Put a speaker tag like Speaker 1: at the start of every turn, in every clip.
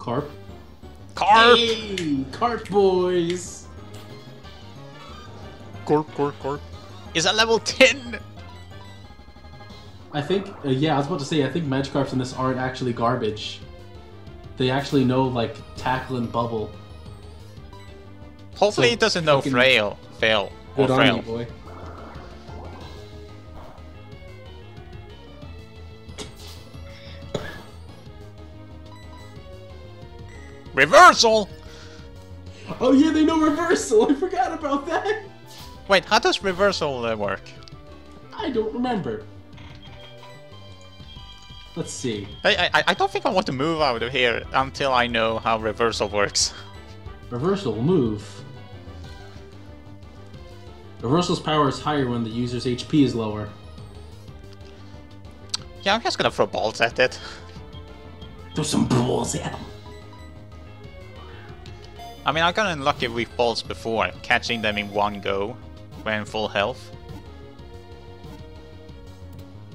Speaker 1: Carp.
Speaker 2: Carp!
Speaker 1: Hey, carp boys.
Speaker 2: Corp, corp, corp. Is that level 10?
Speaker 1: I think, uh, yeah, I was about to say, I think Magikarps in this aren't actually garbage. They actually know, like, tackle and bubble.
Speaker 2: Hopefully
Speaker 1: So,
Speaker 2: it doesn't know flail. Fail. Or
Speaker 1: Good on
Speaker 2: flail.
Speaker 1: you, boy.
Speaker 2: Reversal!
Speaker 1: Oh yeah, they know reversal. I forgot about that.
Speaker 2: Wait, how does reversal uh, work?
Speaker 1: I don't remember. Let's see.
Speaker 2: I, I I don't think I want to move out of here until I know how reversal works.
Speaker 1: Reversal move. Reversal's power is higher when the user's HP is lower.
Speaker 2: Yeah, I'm just gonna throw balls at it.
Speaker 1: Throw some balls at him.
Speaker 2: I mean, I got unlucky with balls before, catching them in one go when full health.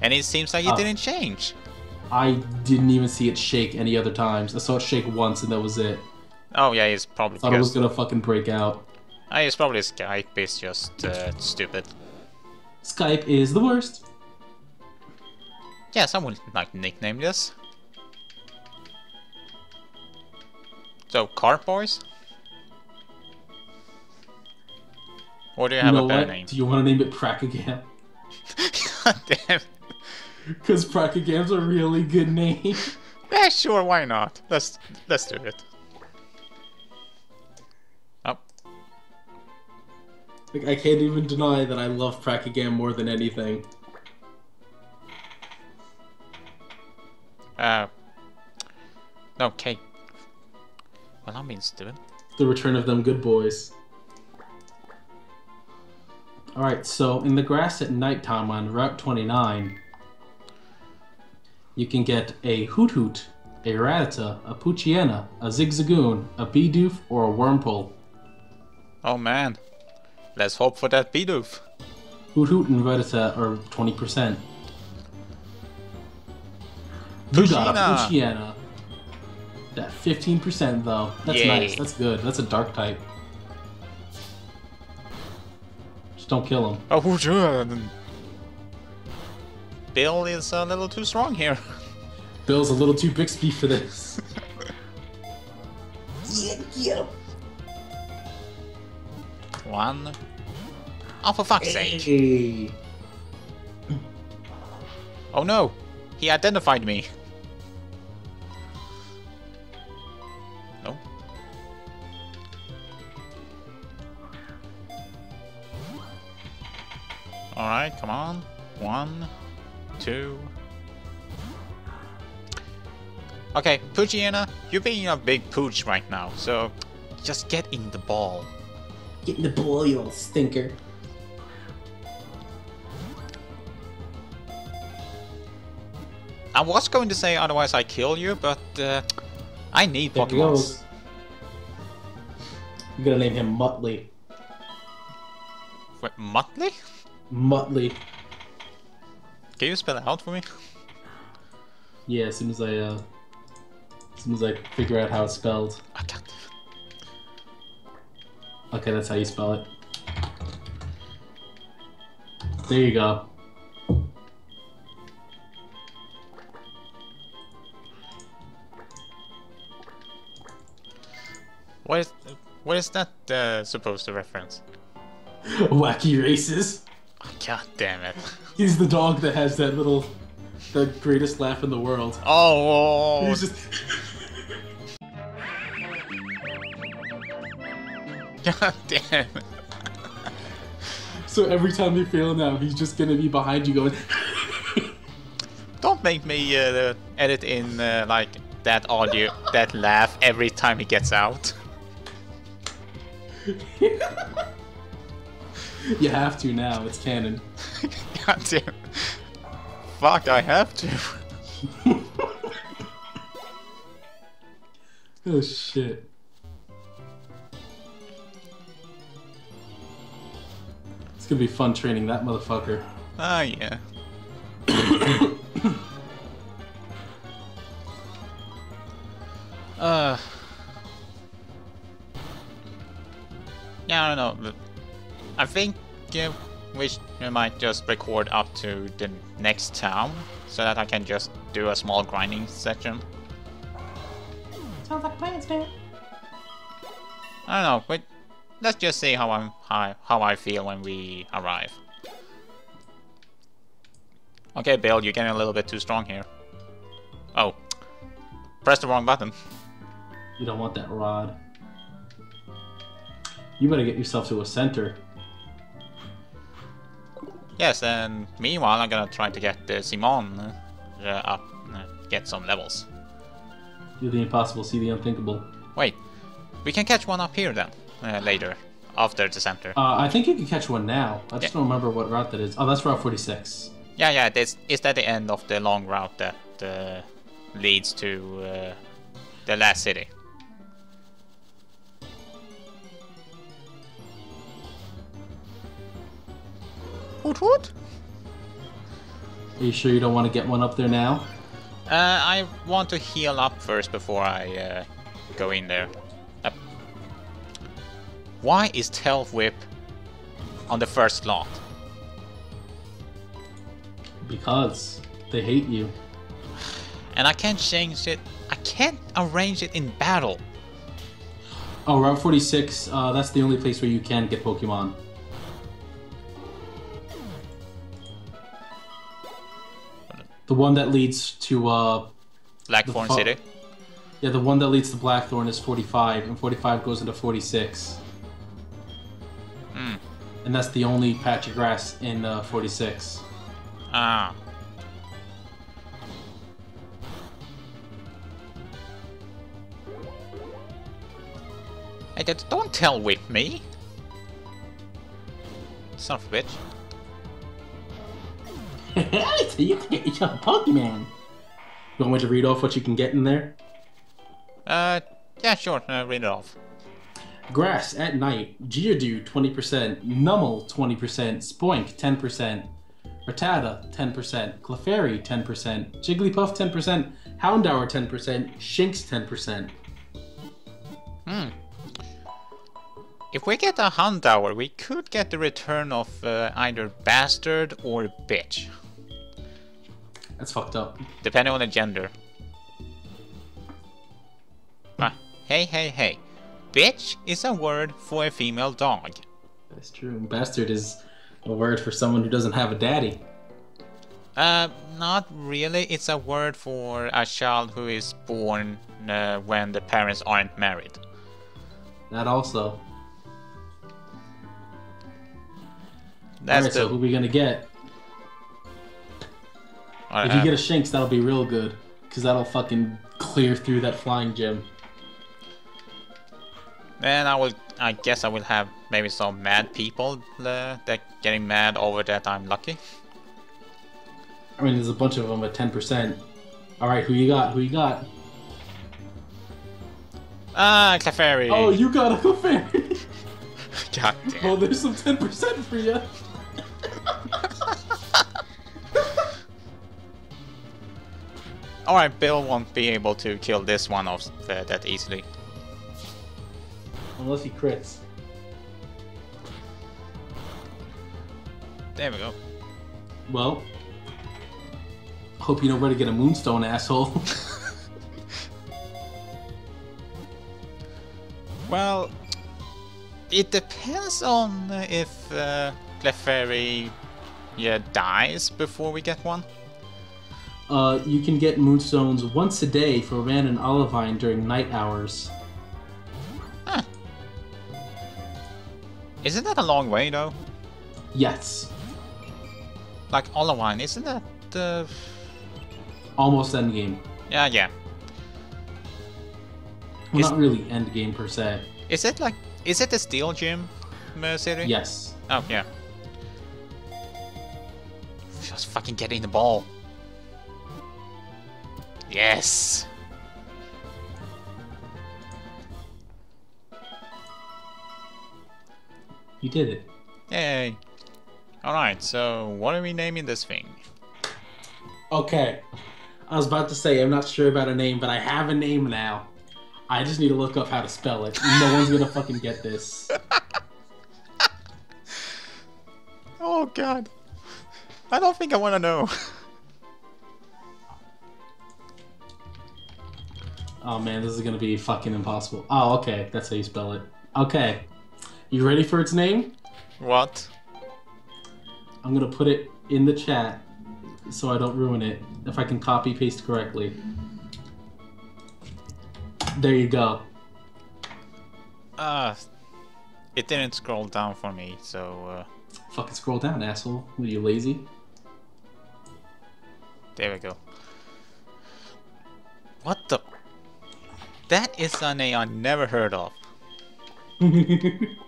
Speaker 2: And it seems like it
Speaker 1: Oh.
Speaker 2: didn't change.
Speaker 1: I didn't even see it shake any other times. I saw it shake once and that was it.
Speaker 2: Oh yeah, it's probably
Speaker 1: Thought it was gonna fucking break out.
Speaker 2: uh, it's probably Skype. It's just uh, stupid.
Speaker 1: Skype is the worst.
Speaker 2: Yeah, someone like nickname this. So, Carp Boys? Or do you
Speaker 1: You know
Speaker 2: a better
Speaker 1: what?
Speaker 2: name?
Speaker 1: Do you want to name it Prakagam?
Speaker 2: God damn.
Speaker 1: Because Prakagam's a really good name.
Speaker 2: Yeah, sure, why not? Let's let's do it. Oh,
Speaker 1: Like, I can't even deny that I love Prakagam more than anything.
Speaker 2: uh, okay. Well, I'm being stupid.
Speaker 1: The return of them good boys. Alright, so in the grass at nighttime on Route 29, you can get a Hoothoot, a Rattata, a Poochyena, a Zigzagoon, a Bidoof, or a Wurmple.
Speaker 2: Oh man, let's hope for that Bidoof.
Speaker 1: Hoothoot and Rattata are 20%. You got a. Poochyena. That 15% though. That's
Speaker 2: Yay.
Speaker 1: nice. That's good. That's a dark type. Just don't kill him.
Speaker 2: Oh, sure. Bill is a little too strong here.
Speaker 1: Bill's a little too Bixby for this. yeah, get him.
Speaker 2: One. Oh, for fuck's sake. Oh no, he identified me. Alright, come on. One, two. Okay, Poochyena, you're being a big pooch right now, so just get in the ball.
Speaker 1: Get in the ball, you old stinker.
Speaker 2: I was going to say otherwise I kill you, but uh, I need
Speaker 1: There
Speaker 2: Pokemon.
Speaker 1: I'm gonna name him Muttley.
Speaker 2: Wait, Muttley?
Speaker 1: Muttley.
Speaker 2: Can you spell it out for me?
Speaker 1: Yeah, as soon as I, uh, as soon as I figure out how it's spelled.
Speaker 2: I.
Speaker 1: Okay, that's how you spell it. There you go.
Speaker 2: What is what is that uh, supposed to reference?
Speaker 1: Wacky races.
Speaker 2: God damn it!
Speaker 1: He's the dog that has that little, the greatest laugh in the world.
Speaker 2: Oh,
Speaker 1: He's just.
Speaker 2: God damn it!
Speaker 1: So every time you fail now, he's just gonna be behind you going.
Speaker 2: Don't make me uh, edit in uh, like that audio, that laugh every time he gets out.
Speaker 1: you have to now. It's canon.
Speaker 2: God damn. Fuck, I have to.
Speaker 1: Oh shit. It's gonna be fun training that motherfucker.
Speaker 2: Ah, yeah. Think uh, we, sh- we might just record up to the next town so that I can just do a small grinding session.
Speaker 1: Sounds like a plan, Stan.
Speaker 2: I don't know, but let's just see how I'm how, how I feel when we arrive. Okay, Bill, you're getting a little bit too strong here. Oh, press the wrong button.
Speaker 1: You don't want that rod. You better get yourself to a center.
Speaker 2: Yes, and meanwhile, I'm gonna try to get uh, Simon uh, up, uh, get some levels.
Speaker 1: Do the impossible, see the unthinkable.
Speaker 2: Wait, we can catch one up here then, uh, later, after the center.
Speaker 1: Uh, I think you can catch one now. I just
Speaker 2: Yeah.
Speaker 1: don't remember what route that is. Oh, that's Route 46.
Speaker 2: Yeah, yeah, this is that the end of the long route that uh, leads to uh, the last city. Hoot hoot!
Speaker 1: Are you sure you don't want to get one up there now?
Speaker 2: Uh, I want to heal up first before I uh, go in there. Uh, why is Tail Whip on the first slot?
Speaker 1: Because they hate you.
Speaker 2: And I can't change it. I can't arrange it in battle.
Speaker 1: Oh, Route 46, uh, that's the only place where you can get Pokemon. The one that leads to, uh,
Speaker 2: Blackthorn City.
Speaker 1: yeah, the one that leads to Blackthorn is 45, and 45 goes into 46.
Speaker 2: Hmm.
Speaker 1: And that's the only patch of grass in uh, 46.
Speaker 2: Ah. Hey, don't tell whip me. Son of a bitch.
Speaker 1: So you can get yourself a Pokemon. You want me to read off what you can get in there?
Speaker 2: Uh, yeah, sure. Uh, read it off.
Speaker 1: Grass at night, Geodude 20%, Numel 20%, Spoink 10%, Rattata 10%, Clefairy 10%, Jigglypuff 10%, Houndour 10%, Shinx 10%.
Speaker 2: Hmm. If we get a Houndour, we could get the return of uh, either Bastard or Bitch,
Speaker 1: That's fucked up.
Speaker 2: depending on the gender. Ah, hey, hey, hey. Bitch is a word for a female dog.
Speaker 1: That's true. Bastard is a word for someone who doesn't have a daddy.
Speaker 2: Uh, not really. It's a word for a child who is born uh, when the parents aren't married.
Speaker 1: That also.
Speaker 2: That's
Speaker 1: Alright,
Speaker 2: the.
Speaker 1: so who we gonna get?
Speaker 2: Uh,
Speaker 1: If you get a Shinx, that'll be real good. Because that'll fucking clear through that flying gym.
Speaker 2: then I will. I guess I will have maybe some mad people uh, that getting mad over that I'm lucky.
Speaker 1: I mean, there's a bunch of them at 10%. Alright, who you got? Who you got?
Speaker 2: Ah, Clefairy.
Speaker 1: Oh, you got a Clefairy!
Speaker 2: God damn.
Speaker 1: well, there's some 10% for you.
Speaker 2: Alright, Bill won't be able to kill this one off uh, that easily.
Speaker 1: Unless he crits.
Speaker 2: There we go.
Speaker 1: Well, hope you know where to get a Moonstone, asshole.
Speaker 2: Well, it depends on if uh, Clefairy yeah, dies before we get one.
Speaker 1: Uh, you can get Moonstones once a day for Ran and Olivine during night hours.
Speaker 2: Huh. Isn't that a long way though?
Speaker 1: Yes.
Speaker 2: Like Olivine, isn't that the...
Speaker 1: Almost endgame.
Speaker 2: Yeah, yeah.
Speaker 1: Well,
Speaker 2: Is-
Speaker 1: not really endgame per se.
Speaker 2: Is it like... Is it the Steel Gym city?
Speaker 1: Yes.
Speaker 2: Oh, yeah. Just fucking getting the ball. Yes!
Speaker 1: You did it.
Speaker 2: Yay! Alright, so what are we naming this thing?
Speaker 1: Okay. I was about to say I'm not sure about a name, but I have a name now. I just need to look up how to spell it. No one's gonna fucking get this.
Speaker 2: Oh god. I don't think I want to know.
Speaker 1: Oh man, this is gonna be fucking impossible. Oh, okay, that's how you spell it. Okay, you ready for its name?
Speaker 2: what?
Speaker 1: I'm gonna put it in the chat so I don't ruin it. If I can copy paste correctly. There you go.
Speaker 2: Uh, it didn't scroll down for me, so uh,
Speaker 1: Fucking scroll down, asshole. Are you lazy?
Speaker 2: there we go. What the? That is a name I never heard of.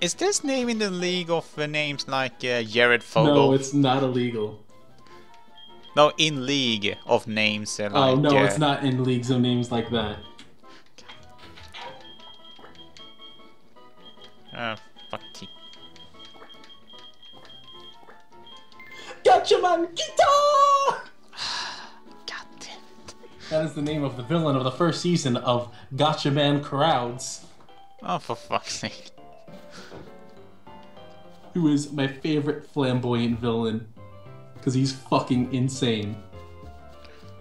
Speaker 2: Is this name in the league of uh, names like uh, Jared Fogle?
Speaker 1: no, it's not illegal.
Speaker 2: No, in league of names uh, like.
Speaker 1: Oh no, it's not in leagues of names like that. The name of the villain of the first season of Gatchaman Crowds,
Speaker 2: Oh, for fuck's sake.
Speaker 1: who is my favorite flamboyant villain. Because he's fucking insane.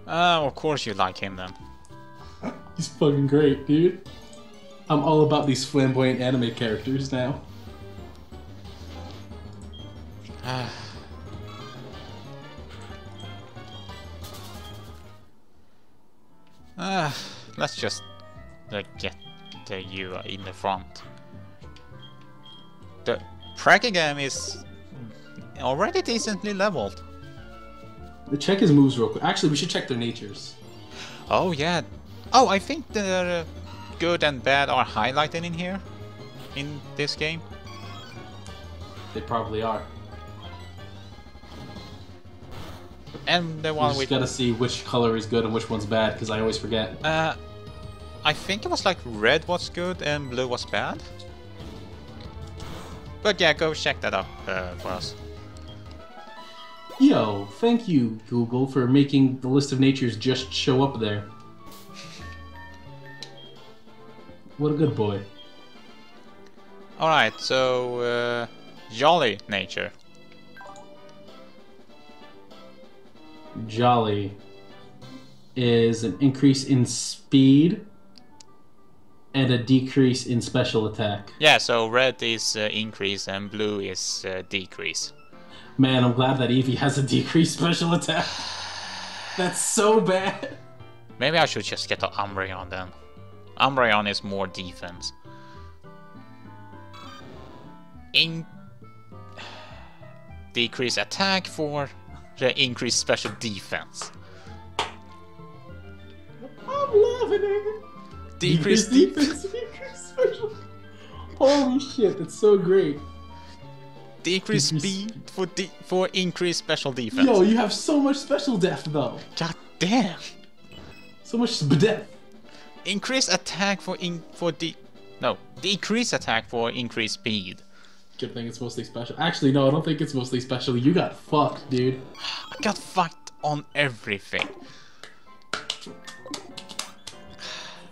Speaker 2: Oh, of course you like him then.
Speaker 1: He's fucking great, dude. I'm all about these flamboyant anime characters now. Ah.
Speaker 2: Uh, let's just uh, get uh, you uh, in the front. The Pragagam is already decently leveled.
Speaker 1: The Check his moves real quick. Actually, we should check their natures.
Speaker 2: Oh yeah. Oh, I think the good and bad are highlighted in here, in this game.
Speaker 1: They probably are.
Speaker 2: And the
Speaker 1: We
Speaker 2: one
Speaker 1: just gotta see which color is good and which one's bad, because I always forget.
Speaker 2: uh, I think it was like red was good and blue was bad. But yeah, go check that up uh, for us.
Speaker 1: Yo, thank you, Google, for making the list of natures just show up there. What a good boy.
Speaker 2: Alright, so uh, jolly nature.
Speaker 1: Jolly is an increase in speed and a decrease in special attack.
Speaker 2: Yeah, so red is uh, increase and blue is uh, decrease.
Speaker 1: Man, I'm glad that Eevee has a decreased special attack. That's so bad.
Speaker 2: Maybe I should just get the Umbreon then. Umbreon is more defense. In decrease attack for the increased special defense.
Speaker 1: I'm loving it.
Speaker 2: Decrease
Speaker 1: defense, decreased special. Holy shit, that's so great.
Speaker 2: decrease
Speaker 1: decrease-
Speaker 2: speed for de- for increased special defense.
Speaker 1: Yo, you have so much special def though.
Speaker 2: God damn.
Speaker 1: So much def.
Speaker 2: Increase attack for in for de no decrease attack for increased speed.
Speaker 1: Good thing it's mostly special. Actually, no, I don't think it's mostly special. You got fucked, dude.
Speaker 2: I got fucked on everything.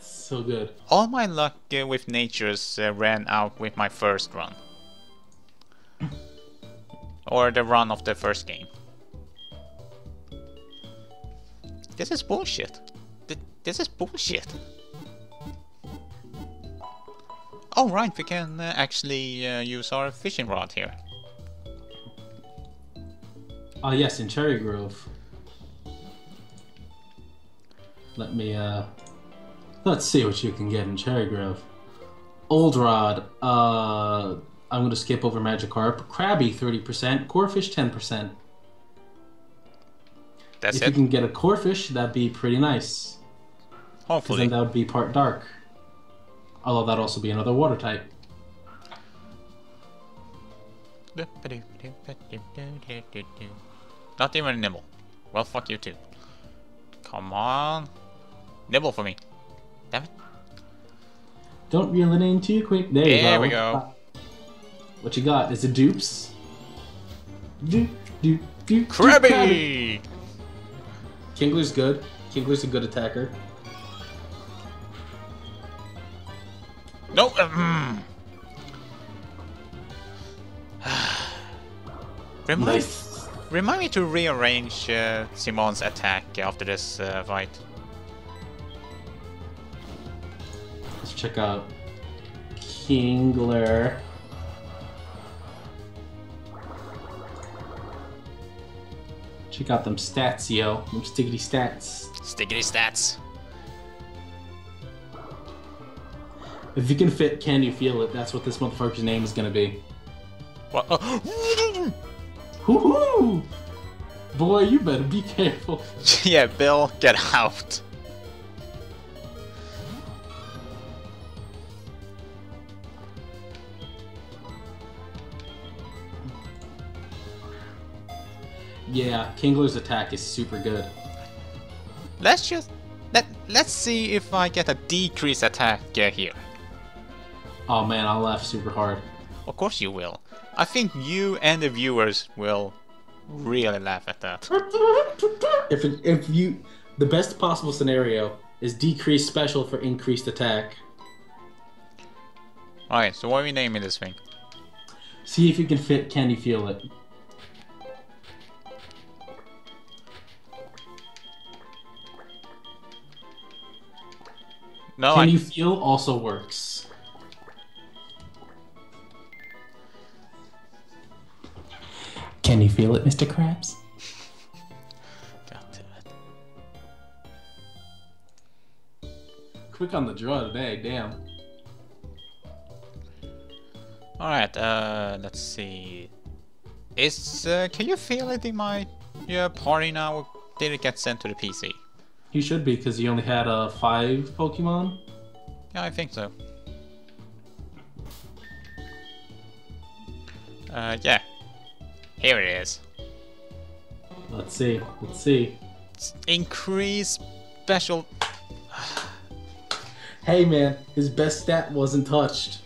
Speaker 1: So good.
Speaker 2: All my luck uh, with natures uh, ran out with my first run. Or the run of the first game. This is bullshit. Th- This is bullshit. Oh right, we can uh, actually uh, use our fishing rod here.
Speaker 1: Ah, yes, in Cherry Grove. Let me, uh. Let's see what you can get in Cherry Grove. Old Rod, uh. I'm gonna skip over Magikarp. Krabby, 30%. Corphish, 10%.
Speaker 2: That's
Speaker 1: if you can get a Corphish, that'd be pretty nice. Because
Speaker 2: Hopefully.
Speaker 1: then that would be part dark. Although that'd also be another water type.
Speaker 2: Not even a nibble. Well, fuck you too. Come on. Nibble for me. Damn it.
Speaker 1: Don't reel it in too quick. There you go.
Speaker 2: There we go.
Speaker 1: What you got? Is it dupes? Doop, doop, doop, doop, Krabby.
Speaker 2: Krabby!
Speaker 1: Kingler's good. Kingler's a good attacker.
Speaker 2: No. Um, remind,
Speaker 1: Nice.
Speaker 2: remind me to rearrange uh, Simon's attack after this uh, fight.
Speaker 1: Let's check out Kingler. Check out them stats, yo. Them stickity stats.
Speaker 2: Stickity stats.
Speaker 1: If you can fit, can you feel it? That's what this motherfucker's name is gonna be.
Speaker 2: What?
Speaker 1: Woohoo! Boy, you better be careful.
Speaker 2: yeah, Bill, get out.
Speaker 1: Yeah, Kingler's attack is super good.
Speaker 2: Let's just let let's see if I get a decrease attack uh, here.
Speaker 1: Oh man, I laughed super hard.
Speaker 2: Of course you will. I think you and the viewers will really laugh at that.
Speaker 1: If it, if you, the best possible scenario is decreased special for increased attack.
Speaker 2: Alright, so what are we naming this thing?
Speaker 1: See if you can fit. Can you feel it?
Speaker 2: No,
Speaker 1: can
Speaker 2: I,
Speaker 1: you feel also works. Can you feel it, Mr. Krabs?
Speaker 2: God damn it.
Speaker 1: Quick on the draw today, damn.
Speaker 2: Alright, uh, let's see. Is, uh, can you feel it in my yeah, party now? Or did it get sent to the PC?
Speaker 1: You should be because you only had uh, five Pokemon.
Speaker 2: Yeah, I think so. Uh, yeah. Here it is.
Speaker 1: Let's see. Let's see.
Speaker 2: Increase special.
Speaker 1: Hey man, his best stat wasn't touched.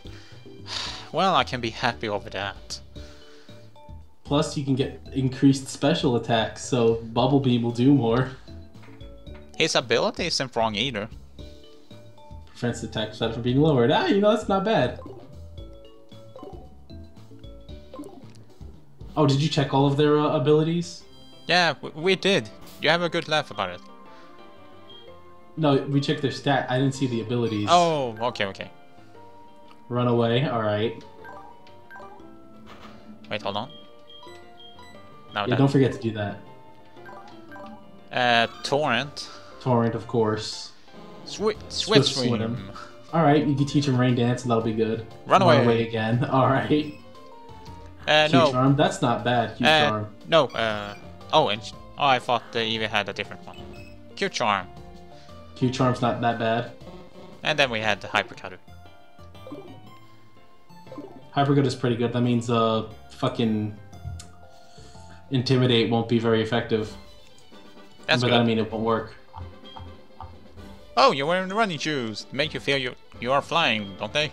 Speaker 2: Well, I can be happy over that.
Speaker 1: Plus, you can get increased special attacks, so Bubble Beam will do more.
Speaker 2: His ability isn't wrong either.
Speaker 1: Prevents attack stat from being lowered. Ah, you know that's not bad. Oh, did you check all of their uh, abilities?
Speaker 2: Yeah, we did. You have a good laugh about it.
Speaker 1: No, we checked their stat. I didn't see the abilities.
Speaker 2: Oh, okay, okay.
Speaker 1: Run away. All right.
Speaker 2: Wait, hold on. Now
Speaker 1: Yeah, don't forget to do that.
Speaker 2: Uh, torrent.
Speaker 1: Torrent, of course.
Speaker 2: Swi- switch
Speaker 1: Swift
Speaker 2: swim.
Speaker 1: swim. All right, you can teach him rain dance, and that'll be good.
Speaker 2: Run away.
Speaker 1: again. All right.
Speaker 2: Uh,
Speaker 1: Q
Speaker 2: no.
Speaker 1: charm. That's not bad. Q
Speaker 2: Uh,
Speaker 1: charm.
Speaker 2: no. Uh, oh, and oh, I thought they even had a different one. cute charm.
Speaker 1: cute charm's not that bad.
Speaker 2: And then we had the hyper cutter.
Speaker 1: Hyper good is pretty good. That means uh, fucking intimidate won't be very effective.
Speaker 2: That's
Speaker 1: but
Speaker 2: good.
Speaker 1: I mean it won't work.
Speaker 2: Oh, you're wearing the running shoes. Make you feel you you are flying, don't they?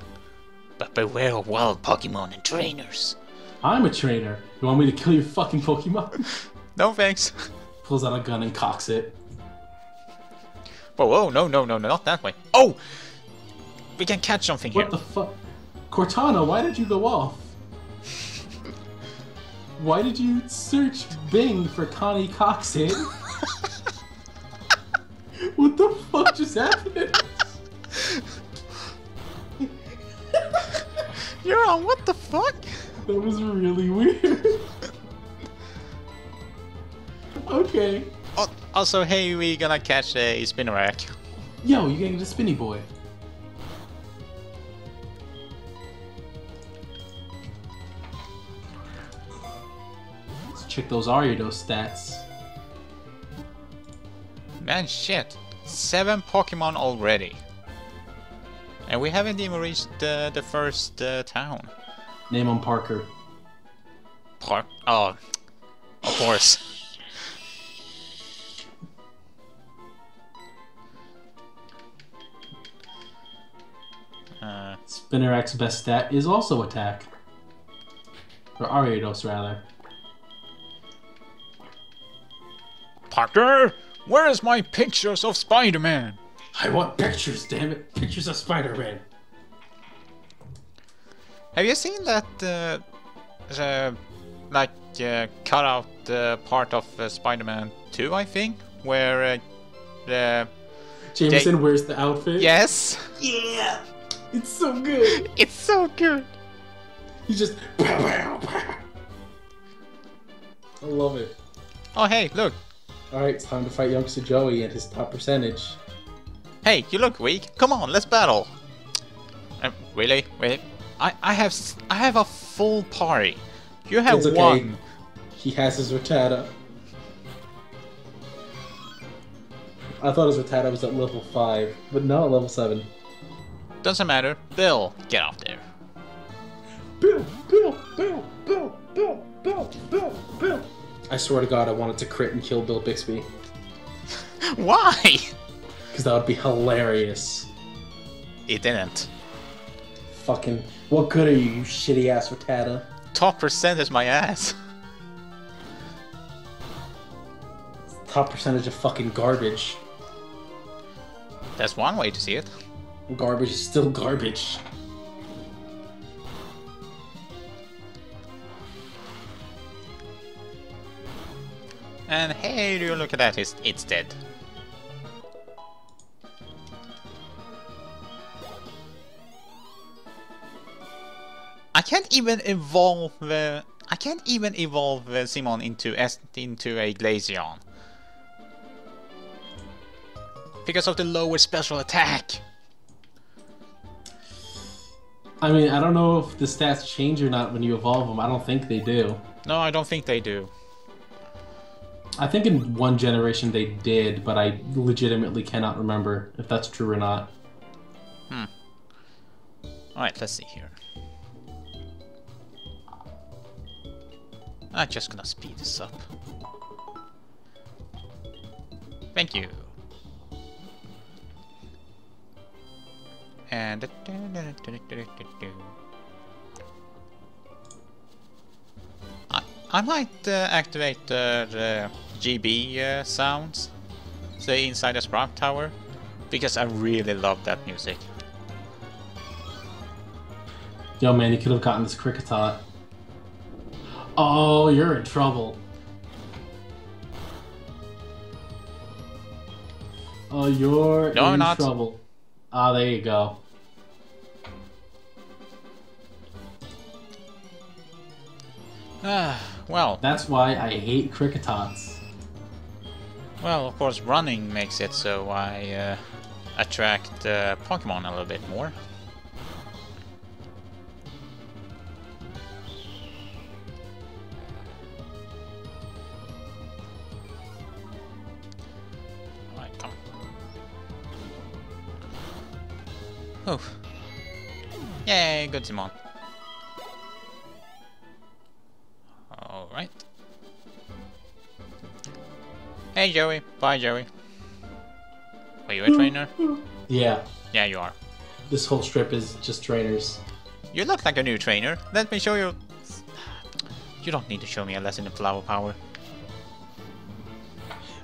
Speaker 2: But beware of wild Pokemon and trainers.
Speaker 1: I'm a trainer. You want me to kill your fucking Pokemon?
Speaker 2: No thanks.
Speaker 1: Pulls out a gun and cocks it.
Speaker 2: Whoa, whoa, no, no, no, no, not that way. Oh! We can catch something here.
Speaker 1: What the fuck? Cortana, why did you go off? Why did you search Bing for Connie Coxit? what the fuck just happened?
Speaker 2: You're on what the fuck?
Speaker 1: That was really weird. okay.
Speaker 2: Oh, also, hey, we gonna catch a Spinarak.
Speaker 1: Yo, you getting the spinny boy. Let's check those Ariados stats.
Speaker 2: Man, shit. Seven Pokemon already. And we haven't even reached the, the first uh, town.
Speaker 1: Name him Parker.
Speaker 2: Park. Oh, of course. Uh,
Speaker 1: Spinarak's best stat is also attack. Or Ariados, rather.
Speaker 2: Parker, Where is my pictures of Spider-Man?
Speaker 1: I want pictures, damn it! Pictures of Spider-Man.
Speaker 2: Have you seen that, uh, the, like, uh, cut out uh, part of uh, Spider-Man 2, I think? Where, uh, the...
Speaker 1: Jameson wears the outfit.
Speaker 2: Yes!
Speaker 1: Yeah. It's so good.
Speaker 2: It's so good!
Speaker 1: He's just. I love it.
Speaker 2: Oh, hey, look!
Speaker 1: All right, it's time to fight youngster Joey and his top percentage.
Speaker 2: Hey, you look weak. Come on, let's battle. Uh, really? Wait. I I have I have a full party. You have
Speaker 1: okay.
Speaker 2: one.
Speaker 1: He has his Rattata. I thought his Rattata was at level 5, but no, at level 7.
Speaker 2: Doesn't matter. Bill, get off there.
Speaker 1: Bill, Bill, Bill, Bill, Bill, Bill, Bill, Bill. I swear to God, I wanted to crit and kill Bill Bixby.
Speaker 2: Why?
Speaker 1: Because that would be hilarious.
Speaker 2: It didn't.
Speaker 1: Fucking. What good are you, you shitty ass Rattata?
Speaker 2: Top percent is my ass.
Speaker 1: Top percentage of fucking garbage.
Speaker 2: That's one way to see it.
Speaker 1: Garbage is still garbage.
Speaker 2: And hey, do you look at that? It's it's dead. Can't even evolve. Uh, I can't even evolve uh, Simon into S into a Glaceon because of the lower special attack.
Speaker 1: I mean, I don't know if the stats change or not when you evolve them. I don't think they do.
Speaker 2: No, I don't think they do.
Speaker 1: I think in one generation they did, but I legitimately cannot remember if that's true or not. Hmm.
Speaker 2: Alright, let's see here. I'm just gonna speed this up. Thank you. And I, might uh, activate uh, the GB uh, sounds, say inside the Sprout Tower, because I really love that music.
Speaker 1: Yo, man, you could have gotten this Kricketot. Oh, you're in trouble. Oh, you're
Speaker 2: No, I'm
Speaker 1: in
Speaker 2: not.
Speaker 1: trouble. Ah, there you go.
Speaker 2: Ah, well,
Speaker 1: That's why I hate Kricketots.
Speaker 2: well, of course, running makes it so I uh, attract uh, Pokemon a little bit more. Oh. Yay, good Simon. Alright. Hey Joey. Bye Joey. Are you a trainer?
Speaker 1: Yeah,
Speaker 2: Yeah, you are.
Speaker 1: this whole strip is just trainers.
Speaker 2: You look like a new trainer. Let me show you. You don't need to show me a lesson in flower power.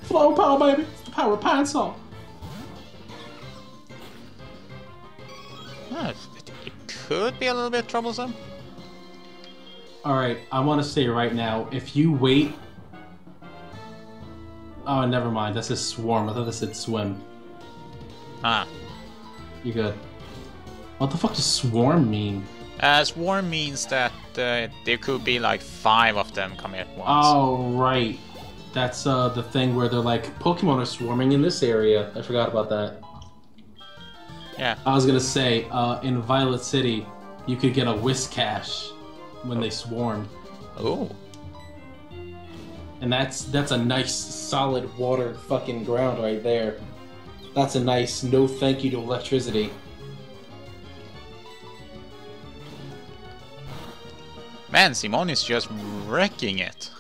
Speaker 1: Flower power, baby! It's the power of pine!
Speaker 2: Ah, it, it could be a little bit troublesome.
Speaker 1: Alright, I want to say right now, if you wait. Oh, never mind. That says swarm. I thought that said swim.
Speaker 2: Ah.
Speaker 1: You good. What the fuck does swarm mean?
Speaker 2: Uh, swarm means that uh, there could be like five of them coming at once.
Speaker 1: Oh, right. That's uh, the thing where they're like, Pokemon are swarming in this area. I forgot about that.
Speaker 2: Yeah.
Speaker 1: I was gonna say, uh, in Violet City, you could get a Whiscash when they swarm.
Speaker 2: Oh.
Speaker 1: And that's that's a nice solid water fucking ground right there. That's a nice no thank you to electricity.
Speaker 2: Man, Simone is just wrecking it.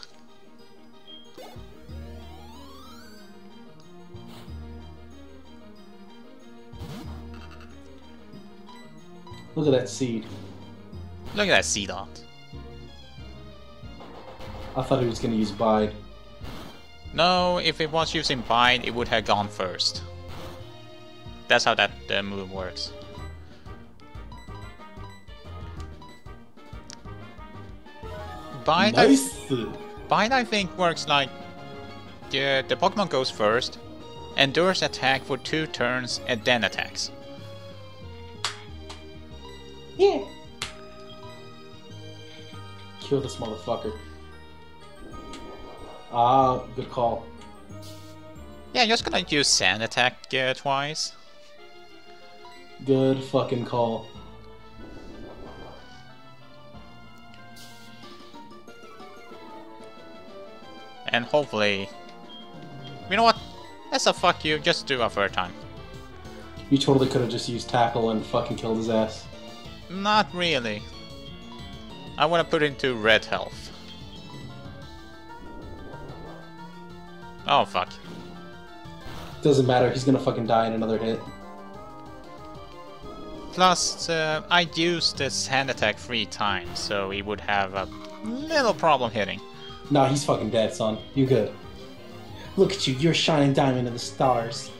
Speaker 1: Look at that seed.
Speaker 2: Look at that seed dot.
Speaker 1: I thought he was gonna use Bide.
Speaker 2: No, if it was using Bide, it would have gone first. That's how that uh, move works. Bide,
Speaker 1: Nice.
Speaker 2: I, Bide I think works like the, the Pokemon goes first, endures attack for two turns, and then attacks.
Speaker 1: Yeah. Kill this motherfucker. Ah, good call.
Speaker 2: Yeah, I'm just gonna use Sand Attack uh, twice.
Speaker 1: Good fucking call.
Speaker 2: And hopefully... You know what? That's a fuck you, just do up for a third time.
Speaker 1: You totally could have just used tackle and fucking killed his ass.
Speaker 2: Not really. I wanna put into red health. Oh fuck.
Speaker 1: Doesn't matter, he's gonna fucking die in another hit.
Speaker 2: Plus, uh, I used this hand attack three times, so he would have a little problem hitting.
Speaker 1: Nah, he's fucking dead, son. You good. Look at you, you're a shining diamond in the stars.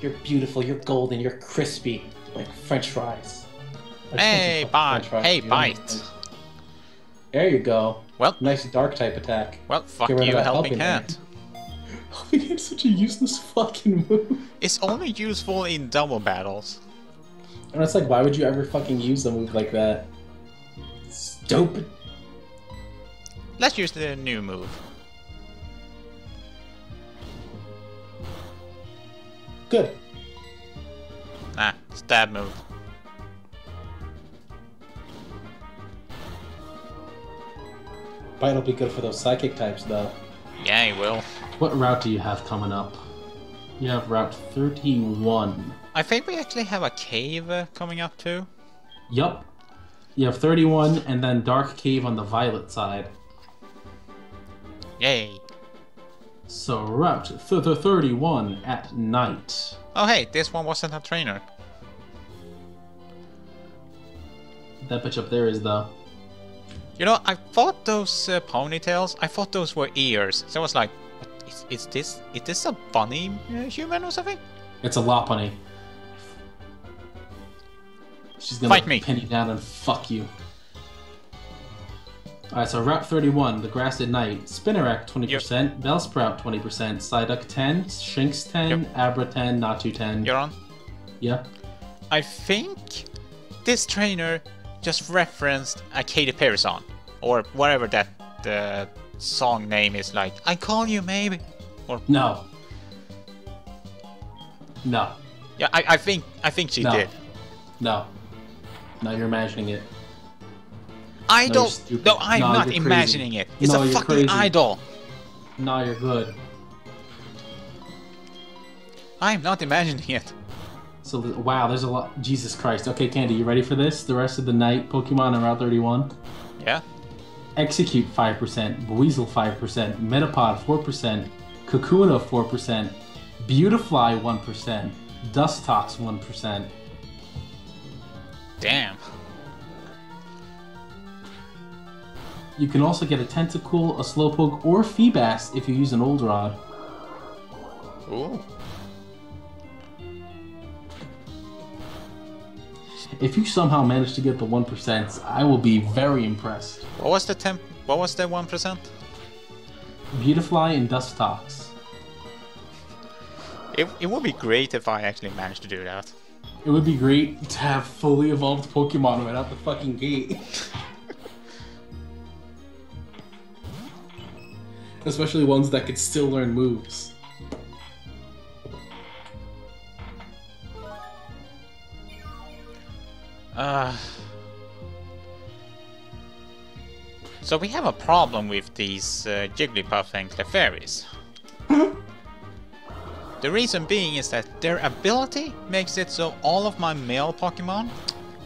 Speaker 1: You're beautiful, you're golden, you're crispy, like french fries.
Speaker 2: Hey, bite. Hey, bite.
Speaker 1: There you go.
Speaker 2: Well,
Speaker 1: Nice dark type attack.
Speaker 2: well, fuck you, helping
Speaker 1: helping
Speaker 2: hand.
Speaker 1: Helping hand's such a useless fucking move.
Speaker 2: It's only useful in double battles.
Speaker 1: And it's like, why would you ever fucking use a move like that? Stupid.
Speaker 2: Let's use the new move.
Speaker 1: Good.
Speaker 2: Nah, stab move.
Speaker 1: Bite will be good for those psychic types, though.
Speaker 2: Yeah, he will.
Speaker 1: What route do you have coming up? You have Route 31.
Speaker 2: I think we actually have a cave uh, coming up too.
Speaker 1: Yup. You have 31 and then Dark Cave on the violet side.
Speaker 2: Yay.
Speaker 1: So Route th- th- 31 at night.
Speaker 2: Oh hey, this one wasn't a trainer.
Speaker 1: That bitch up there is, though.
Speaker 2: You know, I thought those uh, ponytails, I thought those were ears. So I was like, is, is this is this a bunny uh, human or something?
Speaker 1: It's a lot bunny. She's gonna
Speaker 2: Fight me.
Speaker 1: pin you down and fuck you. Alright, so Route 31, the Grass at Night, Spinarak 20%, Bellsprout 20%, Psyduck 10, Shinx 10,
Speaker 2: Yep.
Speaker 1: Abra 10, Natu 10.
Speaker 2: You're on.
Speaker 1: Yeah.
Speaker 2: I think this trainer just referenced a Katy Perry song, or whatever that the song name is like. I call you maybe, or
Speaker 1: No. No.
Speaker 2: yeah, I, I think I think she
Speaker 1: No.
Speaker 2: did.
Speaker 1: No. No, you're imagining it.
Speaker 2: Idol.
Speaker 1: stupid.
Speaker 2: No, I'm
Speaker 1: No,
Speaker 2: not
Speaker 1: you're crazy.
Speaker 2: imagining it. It's
Speaker 1: No,
Speaker 2: a fucking
Speaker 1: crazy.
Speaker 2: idol.
Speaker 1: No, you're good.
Speaker 2: I'm not imagining it.
Speaker 1: So, wow, there's a lot. Jesus Christ. Okay, Candy, you ready for this? The rest of the night, Pokemon on Route 31.
Speaker 2: Yeah.
Speaker 1: Exeggcute 5%, Weasel 5%, Metapod 4%, Kakuna 4%, Beautifly 1%, Dustox 1%.
Speaker 2: Damn.
Speaker 1: You can also get a Tentacool, a Slowpoke, or Feebas if you use an Old Rod.
Speaker 2: Ooh.
Speaker 1: If you somehow manage to get the 1%, I will be very impressed.
Speaker 2: What was the temp? What was the one percent?
Speaker 1: Beautifly and Dustox.
Speaker 2: It it would be great if I actually managed to do that.
Speaker 1: It would be great to have fully evolved Pokemon right out the fucking gate. Especially ones that could still learn moves.
Speaker 2: Uh, so we have a problem with these uh, Jigglypuff and Clefairies. the reason being is that their ability makes it so all of my male Pokemon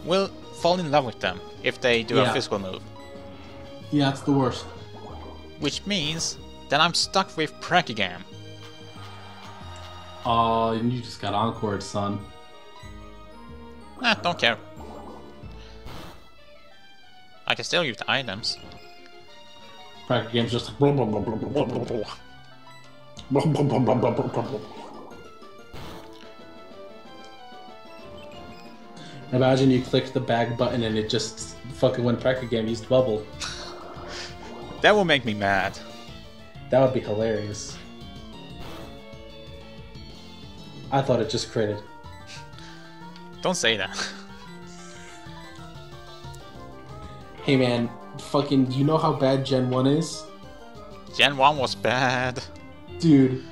Speaker 2: will fall in love with them if they do
Speaker 1: Yeah.
Speaker 2: a physical move.
Speaker 1: Yeah, it's the worst.
Speaker 2: Which means that I'm stuck with Prakigam.
Speaker 1: Oh, and you just got Encored, son.
Speaker 2: Nah, don't care. I can still use the items.
Speaker 1: Practice game's just like blah, blah, blah, blah, blah, blah, blah. Imagine you clicked the bag button and it just fucking went back again, used bubble.
Speaker 2: That will make me mad.
Speaker 1: That would be hilarious. I thought it just critted.
Speaker 2: Don't say that.
Speaker 1: Hey man, fucking, you know how bad Gen 1 is?
Speaker 2: Gen 1 was bad.
Speaker 1: Dude,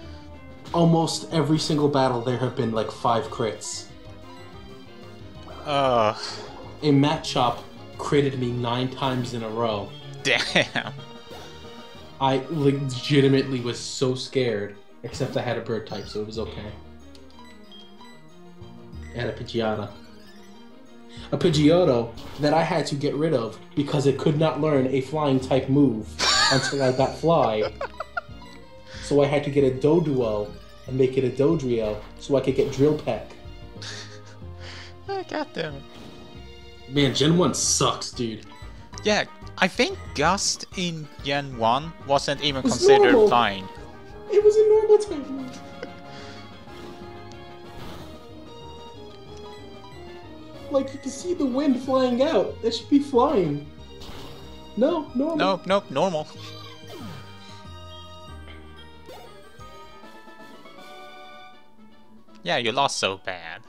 Speaker 1: almost every single battle there have been like five crits.
Speaker 2: Ugh.
Speaker 1: A Machop critted me nine times in a row.
Speaker 2: Damn.
Speaker 1: I legitimately was so scared, except I had a bird type, so it was okay. I had a Pidgeotto. A Pidgeotto that I had to get rid of because it could not learn a flying type move until I got fly. So I had to get a Doduo and make it a Dodrio so I could get Drill Peck.
Speaker 2: God damn it.
Speaker 1: Man, Gen 1 sucks, dude.
Speaker 2: Yeah, I think Gust in Gen 1 wasn't even
Speaker 1: was
Speaker 2: considered
Speaker 1: normal.
Speaker 2: flying.
Speaker 1: It was a normal type move. Like, you can see the wind flying out. That should be flying. No, normal.
Speaker 2: Nope, nope, normal. Yeah, you lost so bad.